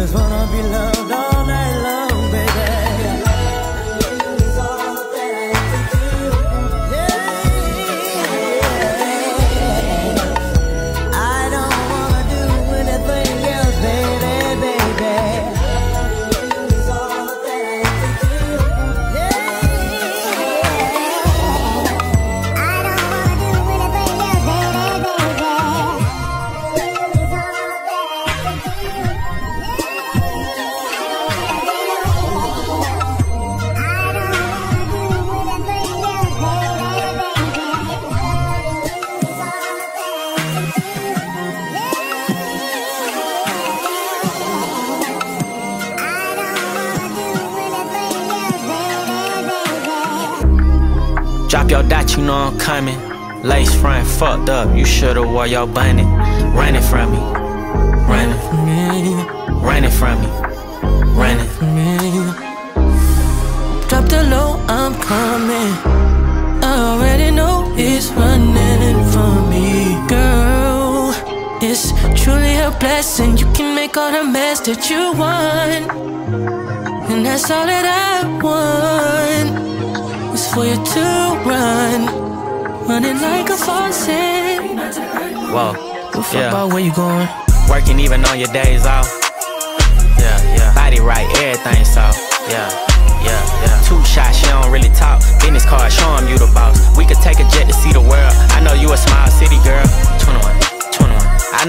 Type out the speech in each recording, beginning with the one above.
just wanna be loved. Drop your dot, you know I'm coming. Lace front fucked up, you should've wore your bonnet. Running from me, running, running from me, running. Drop the low, I'm coming. I already know it's running from me, girl. It's truly a blessing. You can make all the mess that you want, and that's all that I want. For you to run, running like a faucet. Whoa, Don't fuck yeah. about where you going. Working even on your days off. Yeah, yeah. Body right, everything soft. Yeah, yeah, yeah. Two shots, she don't really talk. Business card,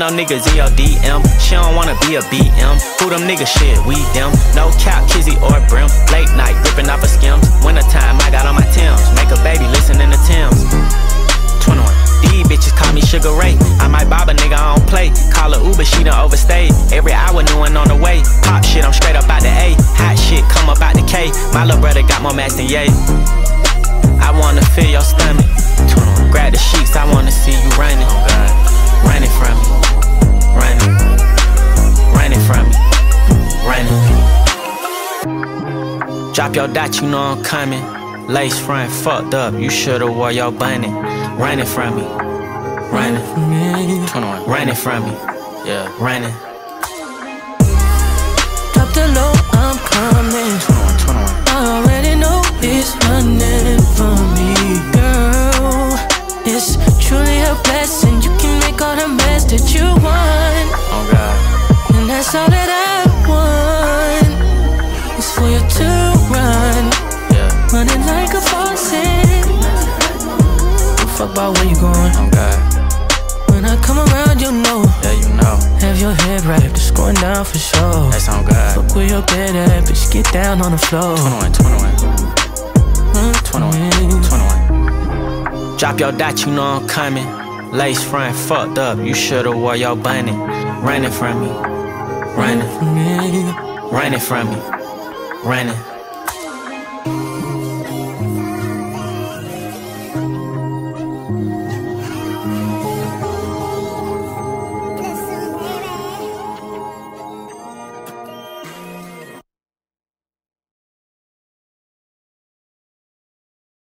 Know niggas in your DM. She don't wanna be a BM. Who them niggas shit? We them. No cap, kizzy or brim. Late night, gripping off of skims. Wintertime, I got on my Tim's. Make a baby listening to Tim's. 21. These bitches call me Sugar Ray. I might bob a nigga, I don't play. Call her Uber, she done overstayed. Every hour, new one on the way. Pop shit, I'm straight up out the A. Hot shit, come up out the K. My little brother got more mass than Ye. Drop your dot, you know I'm coming. Lace front fucked up, you should've wore your bonnet. Running from me. Running. 21. Running from me. Yeah, running. Drop the low, I'm coming. 21, 21. I already know it's running from me, girl. It's truly a blessing. You can make all the mess that you want, Oh God. and that's all that I running like a faucet. Fuck about where you going. oh God. When I come around, you know. Yeah, you know. Have your head right, it's going down for sure. That's on God. Fuck where your bed at, bitch. Get down on the floor. 21, 21. Mm, 21, 21. Drop your dot, you know I'm coming. Lace front fucked up, you should've wore your bonnet. Running from me. Running. Running from me. Running.